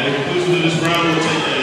At the conclusion of this round, we'll take a